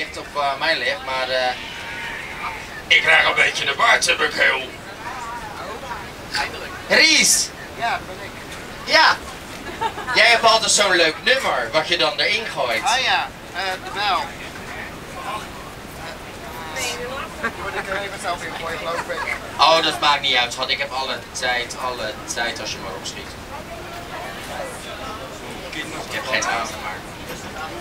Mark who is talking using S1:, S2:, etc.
S1: ligt op uh, mijn ligt, maar uh,
S2: ik krijg een beetje de baard, heb ik heel.
S1: Ries!
S3: Ja, ben ik.
S1: Ja! Jij hebt altijd zo'n leuk nummer, wat je dan erin gooit.
S3: Ah ja, eh, uh, de bel. Moet ik er even zelf in gooien, geloof ik.
S1: Oh, dat maakt niet uit, schat. Ik heb alle tijd, alle tijd als je maar opschiet. Ik heb geen haast, maar...